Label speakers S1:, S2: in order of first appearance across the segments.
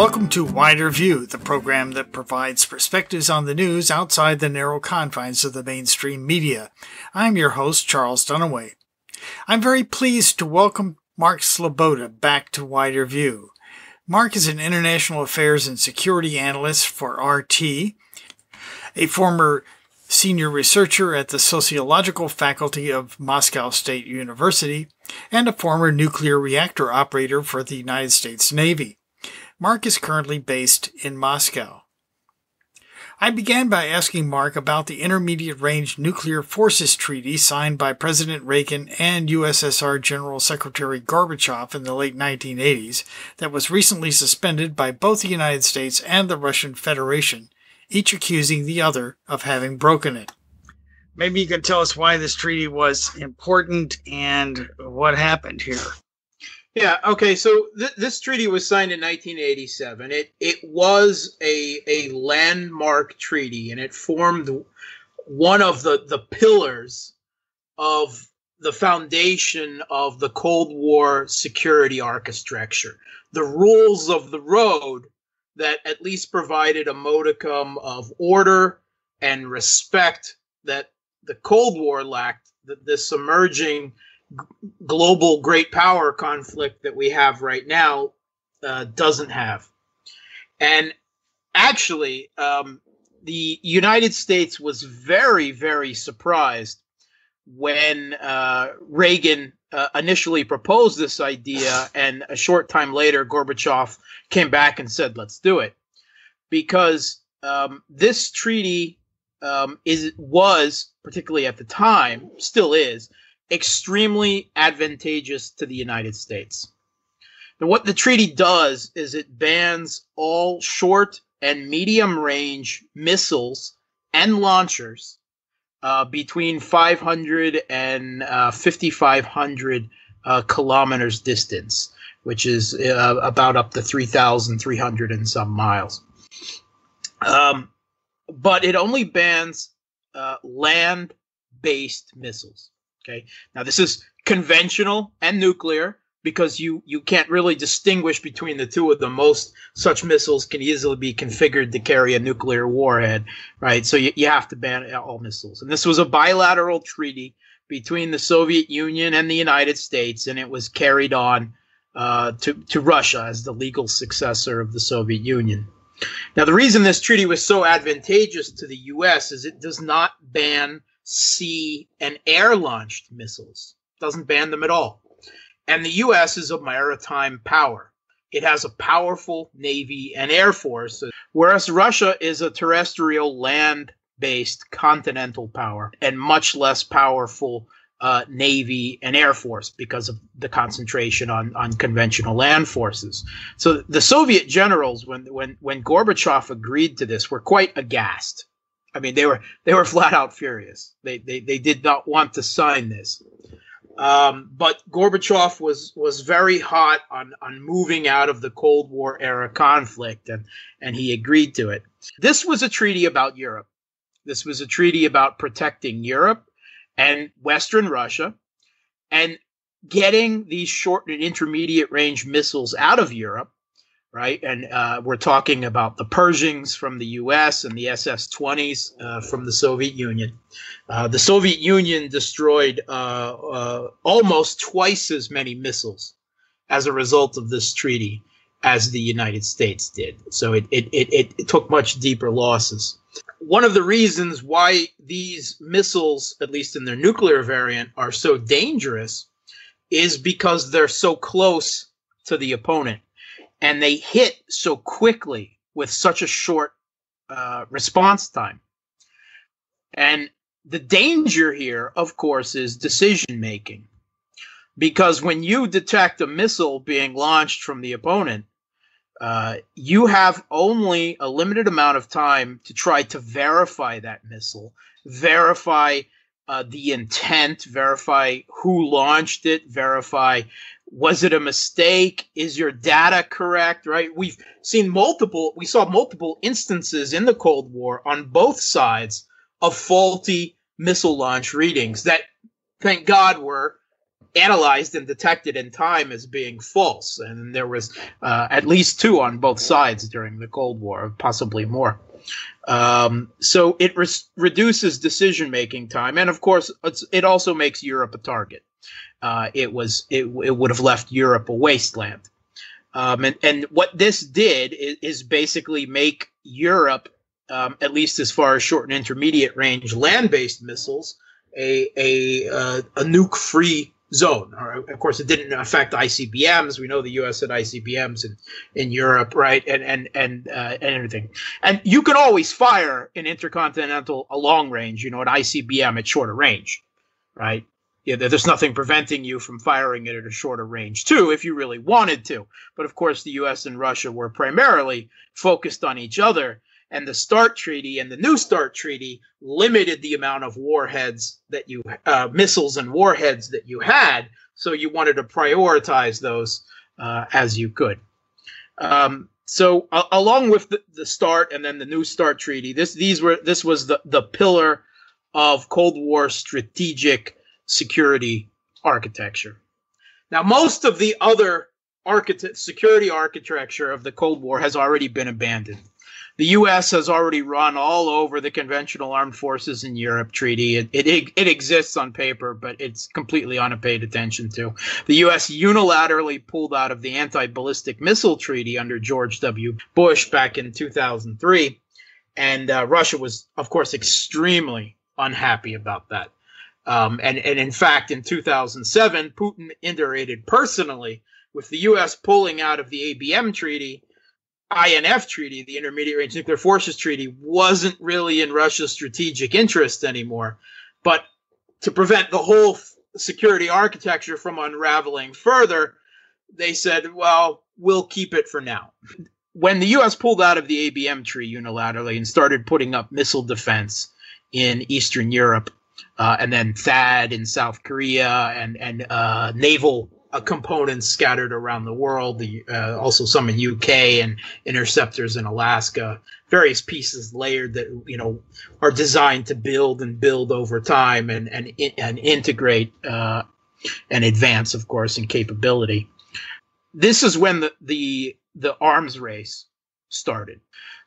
S1: Welcome to Wider View, the program that provides perspectives on the news outside the narrow confines of the mainstream media. I'm your host, Charles Dunaway. I'm very pleased to welcome Mark Sleboda back to Wider View. Mark is an international affairs and security analyst for RT, a former senior researcher at the sociological faculty of Moscow State University, and a former nuclear reactor operator for the United States Navy. Mark is currently based in Moscow. I began by asking Mark about the Intermediate Range Nuclear Forces Treaty signed by President Reagan and USSR General Secretary Gorbachev in the late 1980s that was recently suspended by both the United States and the Russian Federation each accusing the other of having broken it. Maybe you can tell us why this treaty was important and what happened here.
S2: Yeah. Okay. So th- this treaty was signed in 1987. It it was a a landmark treaty, and it formed one of the the pillars of the foundation of the Cold War security architecture. The rules of the road that at least provided a modicum of order and respect that the Cold War lacked, That this emerging global great power conflict that we have right now uh, doesn't have. And actually, um, the United States was very, very surprised when uh, Reagan uh, initially proposed this idea, and a short time later, Gorbachev came back and said, "Let's do it," because um, this treaty um, is was particularly at the time, still is, extremely advantageous to the United States. Now, what the treaty does is it bans all short and medium range missiles and launchers uh, between 500 and uh, 5,500 uh, kilometers distance, which is uh, about up to 3,300 and some miles. Um, but it only bans uh, land based missiles. Okay. Now, this is conventional and nuclear because you you can't really distinguish between the two of them. Most such missiles can easily be configured to carry a nuclear warhead, right? So you, you have to ban all missiles. And this was a bilateral treaty between the Soviet Union and the United States, and it was carried on uh, to to Russia as the legal successor of the Soviet Union. Now, the reason this treaty was so advantageous to the U.S. is it does not ban sea and air launched missiles. Doesn't ban them at all. And the U.S. is a maritime power. It has a powerful navy and air force, whereas Russia is a terrestrial land based continental power and much less powerful uh, navy and air force because of the concentration on, on conventional land forces. So the Soviet generals, when when when Gorbachev agreed to this, were quite aghast. I mean, they were they were flat out furious. They they, they did not want to sign this. Um, but Gorbachev was was very hot on on moving out of the Cold War era conflict, and and he agreed to it. This was a treaty about Europe. This was a treaty about protecting Europe and Western Russia, and getting these short and intermediate range missiles out of Europe right? And uh, we're talking about the Pershings from the U.S. and the SS-20s uh, from the Soviet Union. Uh, the Soviet Union destroyed uh, uh, almost twice as many missiles as a result of this treaty as the United States did. So it, it, it, it took much deeper losses. One of the reasons why these missiles, at least in their nuclear variant, are so dangerous is because they're so close to the opponent and they hit so quickly with such a short uh, response time. And the danger here, of course, is decision making. Because when you detect a missile being launched from the opponent, uh, you have only a limited amount of time to try to verify that missile, verify uh, the intent, verify who launched it, verify was it a mistake? Is your data correct right? We've seen multiple we saw multiple instances in the cold war on both sides of faulty missile launch readings that thank god were analyzed and detected in time as being false, and there was uh, at least two on both sides during the Cold War, possibly more. Um, so it reduces decision making time, and of course, it also makes Europe a target. Uh, it was it, it would have left Europe a wasteland. Um, and, and what this did is, is basically make Europe, um, at least as far as short and intermediate range land based missiles, a a uh, a nuke free zone. Of course, it didn't affect ICBMs. We know the U.S. had ICBMs in, in Europe, right, and and and uh, and everything. And you can always fire an intercontinental a long range, you know, an ICBM at shorter range, right? Yeah, there's nothing preventing you from firing it at a shorter range too, if you really wanted to. But of course, the U.S. and Russia were primarily focused on each other and the START treaty and the New START treaty limited the amount of warheads that you uh, missiles and warheads that you had. So you wanted to prioritize those uh, as you could. Um, so uh, along with the, the, START and then the New START treaty this these were this was the the pillar of cold war strategic security architecture. Now most of the other architect security architecture of the cold war has already been abandoned the U.S. has already run all over the conventional armed forces in Europe treaty. It, it, it exists on paper, but it's completely unpaid attention to. The U.S. unilaterally pulled out of the anti ballistic missile treaty under George W. Bush back in 2003. And uh, Russia was, of course, extremely unhappy about that. Um, and, and in fact, in 2007, Putin iterated personally with the U.S. pulling out of the ABM treaty INF treaty, the Intermediate Range Nuclear Forces Treaty, wasn't really in Russia's strategic interest anymore. But to prevent the whole security architecture from unraveling further, they said, well, we'll keep it for now. When the U.S. pulled out of the ABM tree unilaterally and started putting up missile defense in Eastern Europe, uh, and then THAAD in South Korea, and and uh, naval uh, components scattered around the world. The uh, also some in UK and interceptors in Alaska. Various pieces layered that you know are designed to build and build over time and and and integrate uh, and advance, of course, in capability. This is when the the the arms race started.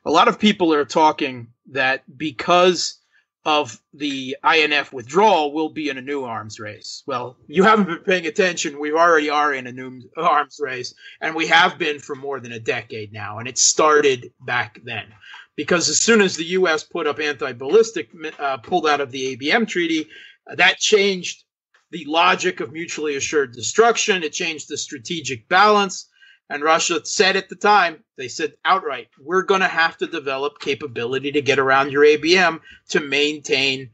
S2: A lot of people are talking that because of the INF withdrawal will be in a new arms race. Well, you haven't been paying attention. We already are in a new arms race, and we have been for more than a decade now. And it started back then, because as soon as the U.S. put up anti-ballistic, uh, pulled out of the ABM treaty, uh, that changed the logic of mutually assured destruction. It changed the strategic balance. And Russia said at the time, they said outright, we're going to have to develop capability to get around your ABM to maintain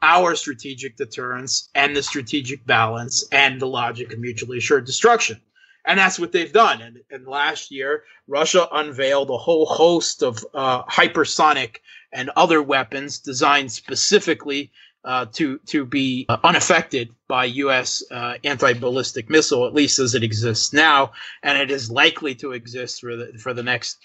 S2: our strategic deterrence and the strategic balance and the logic of mutually assured destruction. And that's what they've done. And, and last year, Russia unveiled a whole host of uh, hypersonic and other weapons designed specifically uh, to to be uh, unaffected by U.S. Uh, anti-ballistic missile, at least as it exists now, and it is likely to exist for the for the next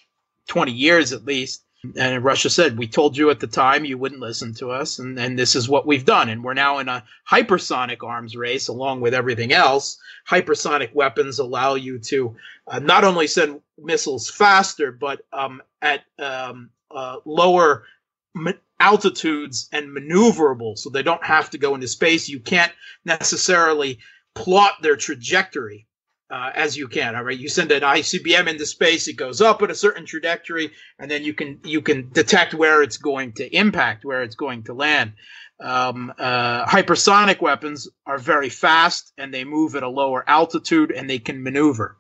S2: 20 years at least. And Russia said, "We told you at the time you wouldn't listen to us, and, and this is what we've done. And we're now in a hypersonic arms race, along with everything else. Hypersonic weapons allow you to uh, not only send missiles faster, but um, at um, uh, lower altitudes and maneuverable so they don't have to go into space. You can't necessarily plot their trajectory uh, as you can. All right, you send an ICBM into space, it goes up at a certain trajectory, and then you can you can detect where it's going to impact, where it's going to land. Um, uh, hypersonic weapons are very fast and they move at a lower altitude and they can maneuver.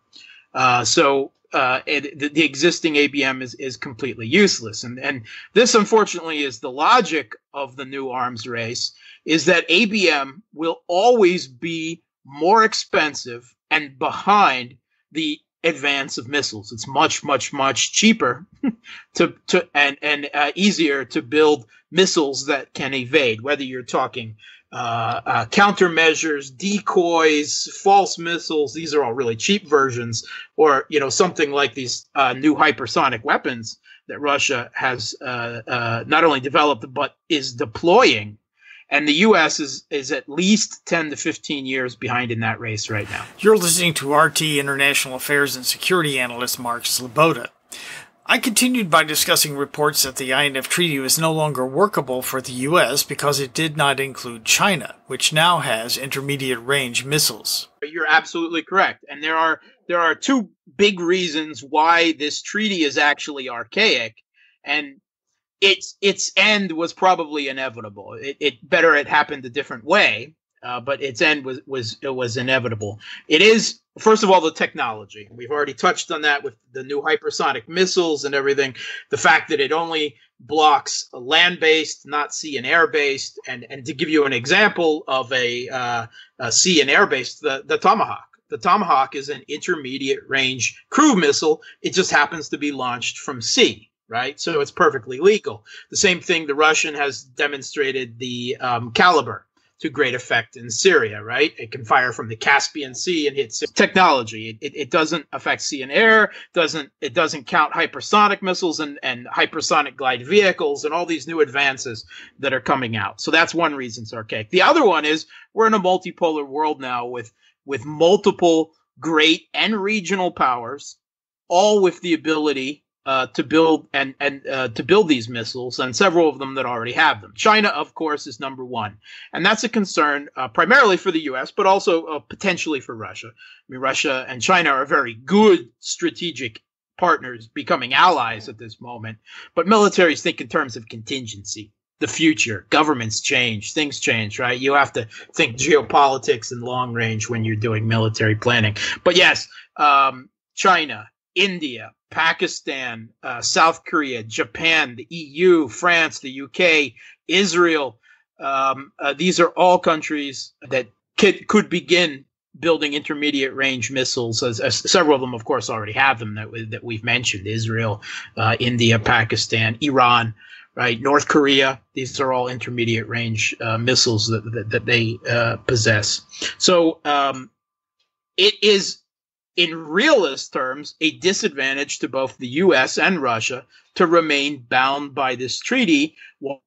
S2: Uh, so uh, it, the, the, existing ABM is, is completely useless. And, and this, unfortunately, is the logic of the new arms race is that ABM will always be more expensive and behind the advance of missiles. It's much, much, much cheaper to, to and, and uh, easier to build missiles that can evade, whether you're talking uh, uh, countermeasures, decoys, false missiles. These are all really cheap versions, or you know something like these uh, new hypersonic weapons that Russia has uh, uh, not only developed but is deploying. and the U.S. is is at least ten to fifteen years behind in that race right now.
S1: You're listening to RT International Affairs and Security Analyst Mark Sleboda. I continued by discussing reports that the INF Treaty was no longer workable for the U.S. because it did not include China, which now has intermediate range missiles.
S2: You're absolutely correct, and there are there are two big reasons why this treaty is actually archaic, and its its end was probably inevitable. It, it better it happened a different way, uh, but its end was was it was inevitable. It is first of all the technology. We've already touched on that with the new hypersonic missiles and everything. The fact that it only blocks land based, not sea and air based, and and to give you an example of a, uh, a sea and air based, the the Tomahawk. The Tomahawk is an intermediate range crew missile. It just happens to be launched from sea right? So it's perfectly legal. The same thing the Russian has demonstrated the um, Kalibr to great effect in Syria, right? It can fire from the Caspian Sea and hit technology. It, it, it, doesn't affect sea and air. Doesn't it doesn't count hypersonic missiles and, and hypersonic glide vehicles and all these new advances that are coming out. So that's one reason it's archaic. The other one is we're in a multipolar world now with with multiple great and regional powers, all with the ability uh, to build and and uh, to build these missiles, and several of them that already have them. China, of course, is number one, and that's a concern uh, primarily for the U.S., but also uh, potentially for Russia. I mean, Russia and China are very good strategic partners, becoming allies at this moment. But militaries think in terms of contingency. The future, governments change, things change, right? You have to think geopolitics and long range when you're doing military planning. But yes, um, China, India, Pakistan, uh, South Korea, Japan, the EU, France, the UK, Israel. Um, uh, these are all countries that could, could begin building intermediate range missiles. As, as, several of them, of course, already have them that, that we've mentioned: Israel, uh, India, Pakistan, Iran, right? North Korea. These are all intermediate range uh, missiles that, that, that they uh, possess. So um, it is in realist terms, a disadvantage to both the US and Russia to remain bound by this treaty while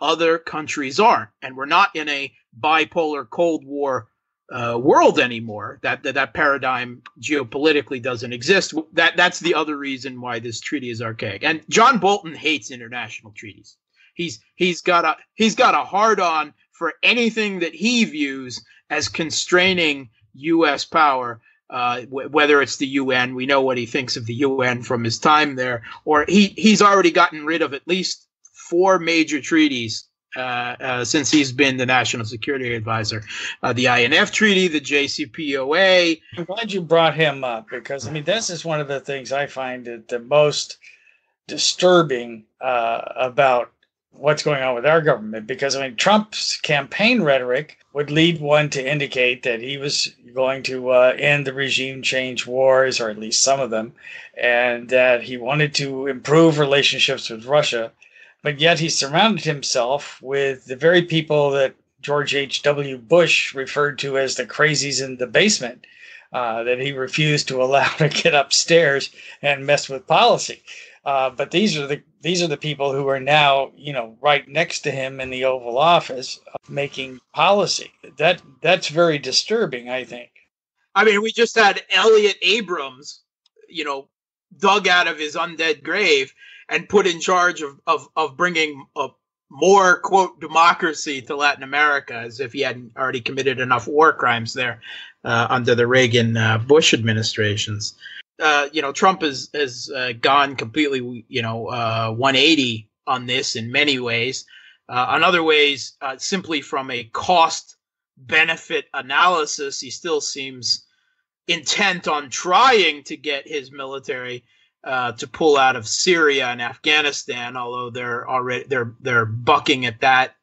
S2: other countries aren't. And we're not in a bipolar Cold War uh, world anymore. That, that that paradigm geopolitically doesn't exist. That that's the other reason why this treaty is archaic. And John Bolton hates international treaties. He's he's got a he's got a hard on for anything that he views as constraining U.S. power uh, w- whether it's the UN, we know what he thinks of the UN from his time there, or he he's already gotten rid of at least four major treaties uh, uh, since he's been the national security advisor. Uh, the INF Treaty, the JCPOA.
S3: I'm glad you brought him up because I mean this is one of the things I find the most disturbing uh, about what's going on with our government because I mean Trump's campaign rhetoric would lead one to indicate that he was going to uh, end the regime change wars or at least some of them and that he wanted to improve relationships with Russia but yet he surrounded himself with the very people that George H.W. Bush referred to as the crazies in the basement uh, that he refused to allow to get upstairs and mess with policy uh, but these are the these are the people who are now, you know, right next to him in the Oval Office uh, making policy. That that's very disturbing, I think.
S2: I mean, we just had Elliott Abrams, you know, dug out of his undead grave and put in charge of of, of bringing a more quote democracy to Latin America, as if he hadn't already committed enough war crimes there uh, under the Reagan uh, Bush administrations uh, you know, Trump has has uh, gone completely, you know, uh, 180 on this in many ways. Uh, on other ways, uh, simply from a cost benefit analysis, he still seems intent on trying to get his military uh, to pull out of Syria and Afghanistan. Although they're already they're they're bucking at that,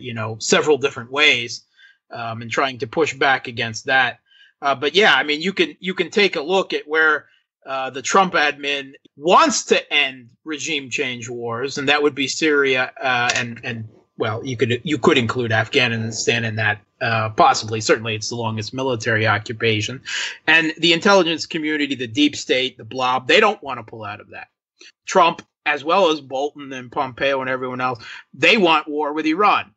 S2: you know, several different ways um, and trying to push back against that. but yeah, I mean, you can you can take a look at where uh, the Trump admin wants to end regime change wars, and that would be Syria uh, and and well, you could you could include Afghanistan in that uh, possibly. Certainly, it's the longest military occupation, and the intelligence community, the deep state, the blob, they don't want to pull out of that. Trump, as well as Bolton and Pompeo and everyone else, they want war with Iran.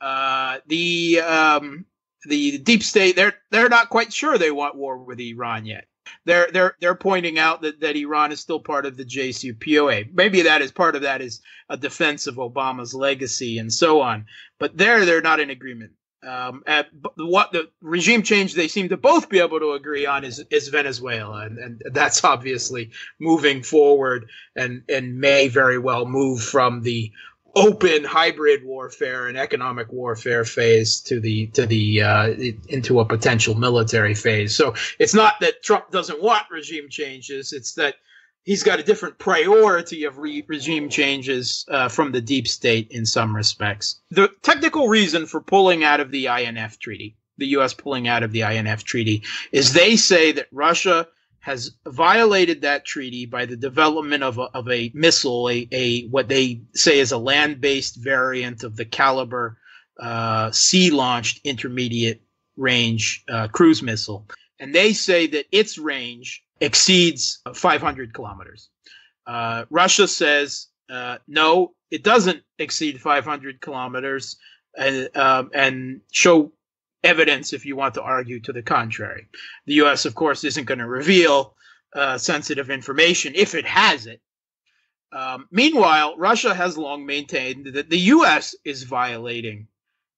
S2: Uh, the um, the deep state they're they're not quite sure they want war with Iran yet. They're they're they're pointing out that, that Iran is still part of the JCPOA. Maybe that is part of that is a defense of Obama's legacy and so on. But there they're not in agreement. Um, at, what the regime change they seem to both be able to agree on is is Venezuela, and, and that's obviously moving forward and and may very well move from the open hybrid warfare and economic warfare phase to the to the uh, into a potential military phase. So it's not that Trump doesn't want regime changes; it's that he's got a different priority of re- regime changes uh, from the deep state in some respects. The technical reason for pulling out of the INF treaty, the U.S. pulling out of the INF treaty, is they say that Russia has violated that treaty by the development of a, of a missile, a, a what they say is a land-based variant of the Kalibr uh, sea-launched intermediate range uh, cruise missile, and they say that its range exceeds 500 kilometers. Uh, Russia says uh, no, it doesn't exceed 500 kilometers, and um, and show evidence if you want to argue to the contrary. The U.S., of course, isn't going to reveal uh, sensitive information if it has it. Um, meanwhile, Russia has long maintained that the U.S. is violating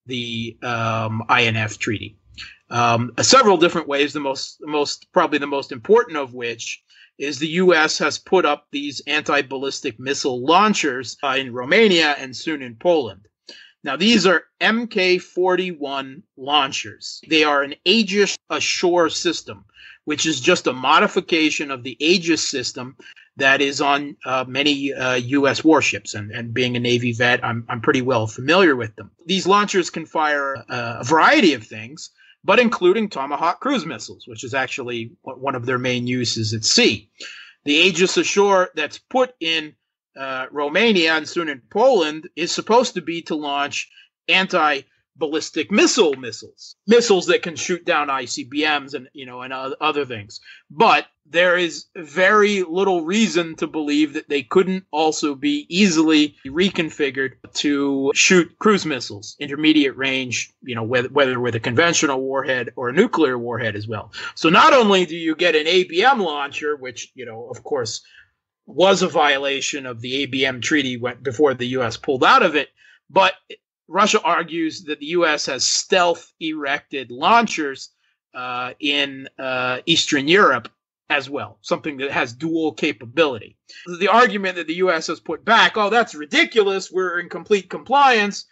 S2: the um, INF treaty. Um, several different ways. The most, most, probably the most important of which is the U.S. has put up these anti-ballistic missile launchers uh, in Romania and soon in Poland. Now, these are MK 41 launchers. They are an Aegis Ashore system, which is just a modification of the Aegis system that is on uh, many uh, U.S. warships. And, and being a Navy vet, I'm, I'm pretty well familiar with them. These launchers can fire uh, a variety of things, but including Tomahawk cruise missiles, which is actually one of their main uses at sea. The Aegis Ashore that's put in uh, Romania and soon in Poland is supposed to be to launch anti ballistic missile missiles, missiles that can shoot down ICBMs and you know and other things. But there is very little reason to believe that they couldn't also be easily reconfigured to shoot cruise missiles, intermediate range, you know, whether, whether with a conventional warhead or a nuclear warhead as well. So not only do you get an ABM launcher, which, you know, of course, was a violation of the ABM treaty before the U.S. pulled out of it. But Russia argues that the U.S. has stealth erected launchers uh, in uh, Eastern Europe as well, something that has dual capability. The argument that the U.S. has put back, oh, that's ridiculous. We're in complete compliance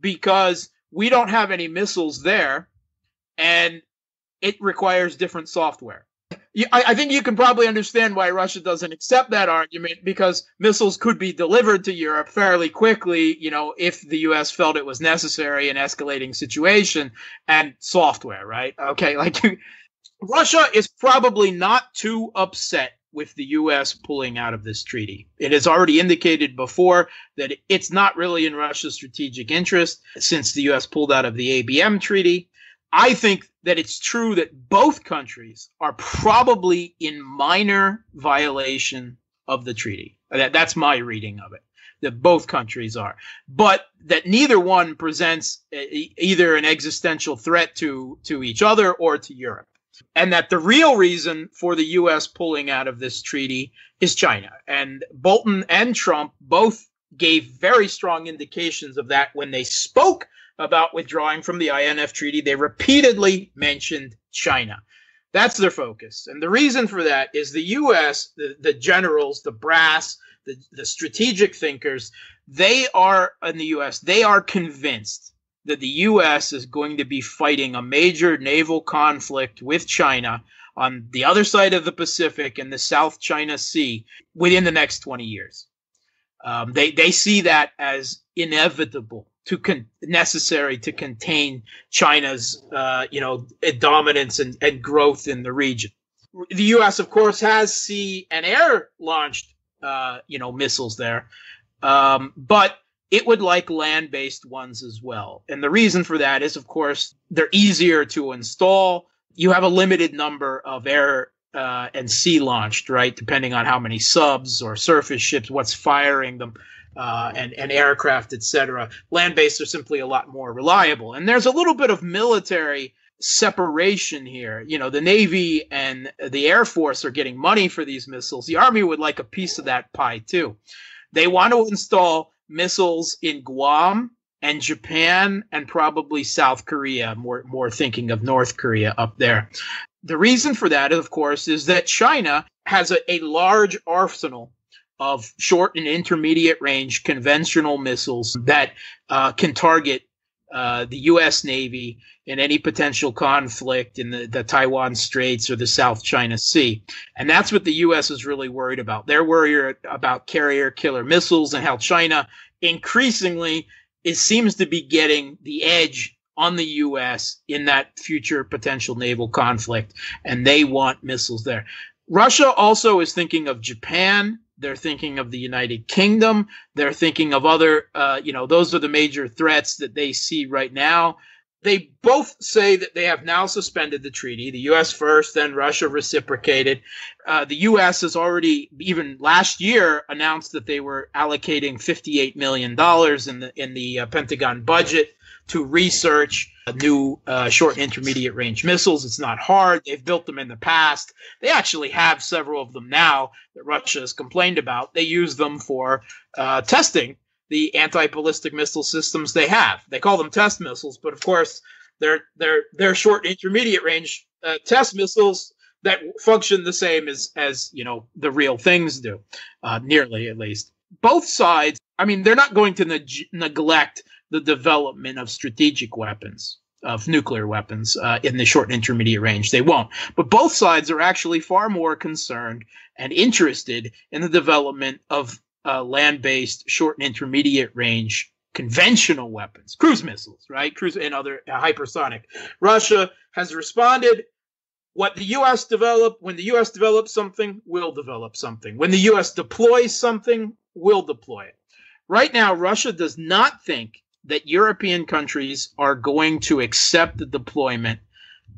S2: because we don't have any missiles there and it requires different software. I, I think you can probably understand why Russia doesn't accept that argument because missiles could be delivered to Europe fairly quickly, you know, if the U.S. felt it was necessary in escalating situation and software, right? Okay, like Russia is probably not too upset with the U.S. pulling out of this treaty. It has already indicated before that it's not really in Russia's strategic interest since the U.S. pulled out of the ABM treaty. I think that it's true that both countries are probably in minor violation of the treaty. That, that's my reading of it. That both countries are, but that neither one presents a, either an existential threat to to each other or to Europe, and that the real reason for the U.S. pulling out of this treaty is China. And Bolton and Trump both gave very strong indications of that when they spoke about withdrawing from the INF treaty, they repeatedly mentioned China. That's their focus. And the reason for that is the US, the, the generals, the brass, the, the strategic thinkers, they are in the US, they are convinced that the US is going to be fighting a major naval conflict with China on the other side of the Pacific in the South China Sea within the next 20 years. Um, they, they see that as inevitable to con- necessary to contain China's uh, you know dominance and, and growth in the region. The U.S. of course has sea and air launched uh, you know missiles there, um, but it would like land-based ones as well. And the reason for that is, of course, they're easier to install. You have a limited number of air uh, and sea launched, right? Depending on how many subs or surface ships, what's firing them uh, and, and aircraft, etc. Land based are simply a lot more reliable. And there's a little bit of military separation here. You know, the Navy and the Air Force are getting money for these missiles. The Army would like a piece of that pie too. They want to install missiles in Guam and Japan and probably South Korea, more more thinking of North Korea up there. The reason for that, of course, is that China has a, a large arsenal of short and intermediate range conventional missiles that uh, can target uh, the U.S. Navy in any potential conflict in the, the Taiwan Straits or the South China Sea. And that's what the U.S. is really worried about. They're worried about carrier killer missiles and how China increasingly it seems to be getting the edge on the U.S. in that future potential naval conflict, and they want missiles there. Russia also is thinking of Japan. They're thinking of the United Kingdom. They're thinking of other, uh, you know, those are the major threats that they see right now. They both say that they have now suspended the treaty. The U.S. first, then Russia reciprocated. Uh, the U.S. has already, even last year, announced that they were allocating $58 million in the in the uh, Pentagon budget to research new uh, short intermediate range missiles. It's not hard. They've built them in the past. They actually have several of them now that Russia has complained about. They use them for uh, testing the anti-ballistic missile systems they have. They call them test missiles, but of course they're they're they're short intermediate range uh, test missiles that function the same as as you know the real things do, uh, nearly at least. Both sides, I mean, they're not going to ne- neglect the development of strategic weapons, of nuclear weapons uh, in the short and intermediate range. They won't. But both sides are actually far more concerned and interested in the development of uh, land based short and intermediate range conventional weapons, cruise missiles, right? Cruise and other uh, hypersonic. Russia has responded. What the U.S. develop, when the U.S. develops something, will develop something. When the U.S. deploys something, will deploy it. Right now, Russia does not think that European countries are going to accept the deployment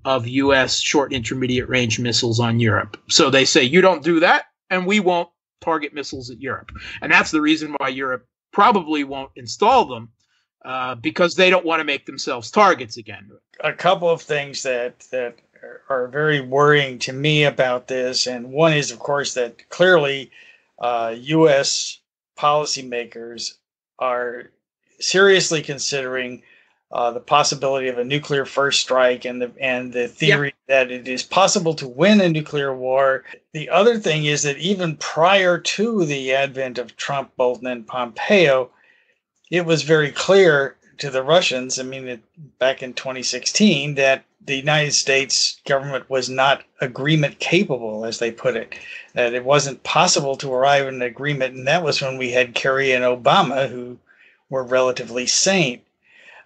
S2: of U.S. short intermediate range missiles on Europe. So they say, you don't do that, and we won't target missiles at Europe. And that's the reason why Europe probably won't install them uh, because they don't want to make themselves targets again.
S3: A couple of things that, that are very worrying to me about this, and one is, of course, that clearly uh, U.S. policymakers are seriously considering uh, the possibility of a nuclear first strike and the and the theory that it is possible to win a nuclear war. The other thing is that even prior to the advent of Trump, Bolton, and Pompeo, it was very clear to the Russians. I mean, it, back in 2016, that the United States government was not agreement capable, as they put it. That it wasn't possible to arrive at an agreement, and that was when we had Kerry and Obama, who were relatively sane.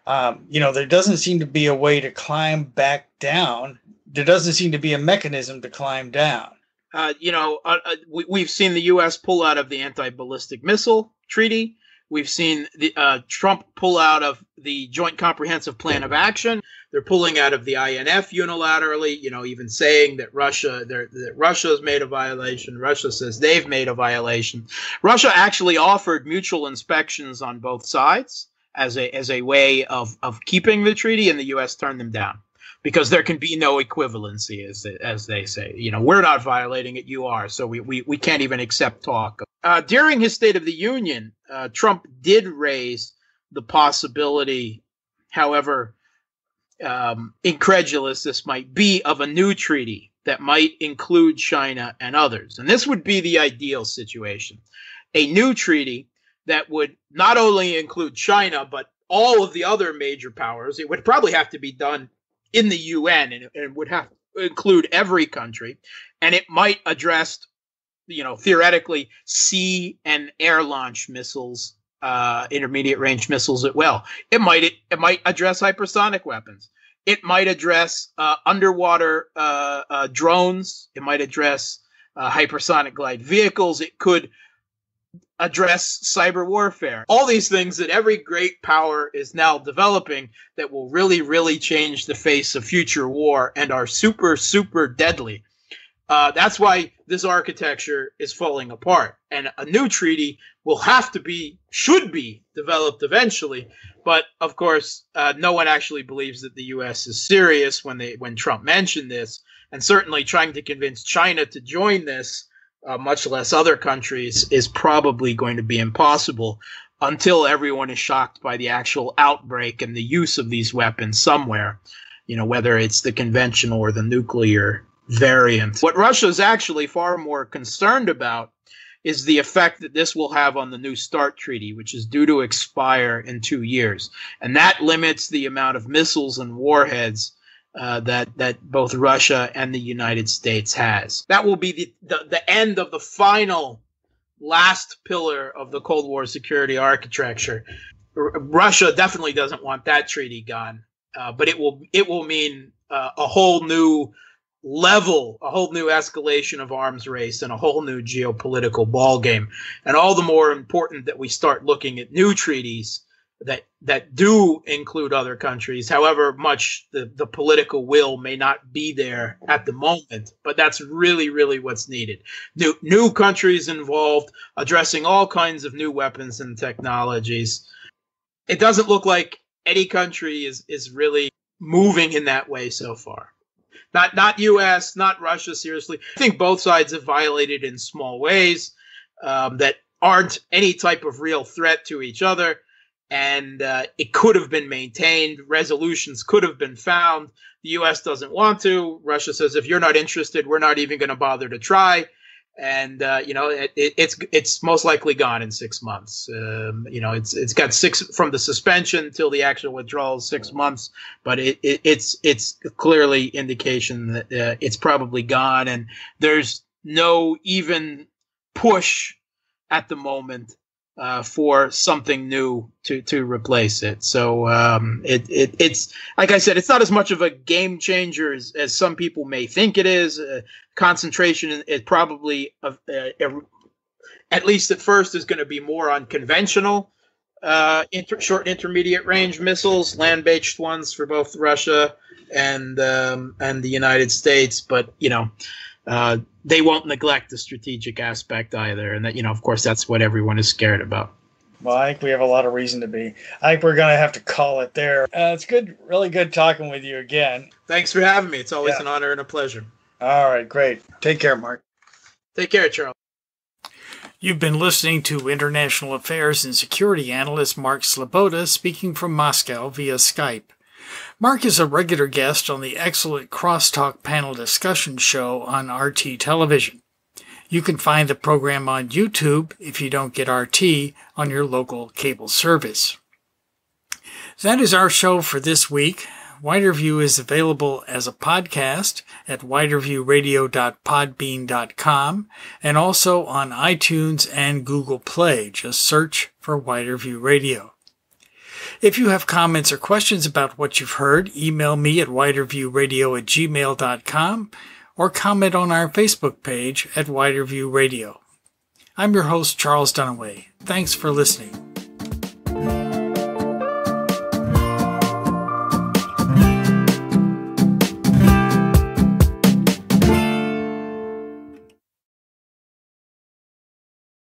S3: Um, you know, there doesn't seem to be a way to climb back down. There doesn't seem to be a mechanism to climb down.
S2: Uh, you know, uh, uh, we, have seen the U.S. pull out of the anti-ballistic missile treaty. We've seen the, uh, Trump pull out of the Joint Comprehensive Plan of Action. They're pulling out of the INF unilaterally. You know, even saying that Russia that Russia has made a violation. Russia says they've made a violation. Russia actually offered mutual inspections on both sides as a as a way of of keeping the treaty, and the U.S. turned them down because there can be no equivalency, as as they say. You know, we're not violating it, you are, so we we, we can't even accept talk. Uh, during his State of the Union, uh, Trump did raise the possibility, however um, incredulous this might be, of a new treaty that might include China and others. And this would be the ideal situation a new treaty that would not only include China, but all of the other major powers. It would probably have to be done in the UN and it would have to include every country. And it might address, you know, theoretically, sea and air launch missiles uh, intermediate range missiles as well. It might it, it might address hypersonic weapons. It might address uh, underwater uh, uh drones. It might address uh, hypersonic glide vehicles. It could address cyber warfare. All these things that every great power is now developing that will really, really change the face of future war and are super, super deadly. Uh, that's why this architecture is falling apart. And a new treaty will have to be, should be developed eventually. But of course, uh, no one actually believes that the U.S. is serious when they when Trump mentioned this, and certainly trying to convince China to join this, uh, much less other countries, is probably going to be impossible until everyone is shocked by the actual outbreak and the use of these weapons somewhere. You know, whether it's the conventional or the nuclear variant. What Russia is actually far more concerned about is the effect that this will have on the New START treaty, which is due to expire in two years. And that limits the amount of missiles and warheads uh, that, that both Russia and the United States has. That will be the, the, the end of the final last pillar of the Cold War security architecture. R- Russia definitely doesn't want that treaty gone, uh, but it will it will mean uh, a whole new level, a whole new escalation of arms race and a whole new geopolitical ballgame. And all the more important that we start looking at new treaties that that do include other countries, however much the, the political will may not be there at the moment. But that's really, really what's needed. New new countries involved, addressing all kinds of new weapons and technologies. It doesn't look like any country is is really moving in that way so far. Not not U.S., not Russia. Seriously, I think both sides have violated in small ways um, that aren't any type of real threat to each other, and uh, it could have been maintained. Resolutions could have been found. The U.S. doesn't want to. Russia says if you're not interested, we're not even going to bother to try and uh, you know it, it, it's it's most likely gone in six months. Um, you know, it's it's got six from the suspension till the actual withdrawal, six months. But it, it it's it's clearly indication that uh, it's probably gone, and there's no even push at the moment uh, for something new to to replace it. So um, it, it it's like I said, it's not as much of a game changer as, as some people may think it is. Uh, concentration is probably uh, at least at first is going to be more on conventional uh, inter- short intermediate range missiles, land based ones for both Russia and um, and the United States. But you know. Uh, they won't neglect the strategic aspect either. And that, you know, of course, that's what everyone is scared about.
S3: Well, I think we have a lot of reason to be. I think we're going to have to call it there. Uh, it's good, really good talking with you again.
S2: Thanks for having me. It's always yeah. an honor and a pleasure.
S3: All right, great. Take care, Mark.
S2: Take care, Charles.
S1: You've been listening to International Affairs and Security Analyst Mark Sleboda speaking from Moscow via Skype. Mark is a regular guest on the excellent Crosstalk panel discussion show on RT television. You can find the program on YouTube if you don't get RT on your local cable service. That is our show for this week. Widerview is available as a podcast at widerviewradio.podbean.com and also on iTunes and Google Play. Just search for Widerview Radio. If you have comments or questions about what you've heard, email me at widerviewradio at gmail.com or comment on our Facebook page at Widerview Radio. I'm your host, Charles Dunaway. Thanks for listening.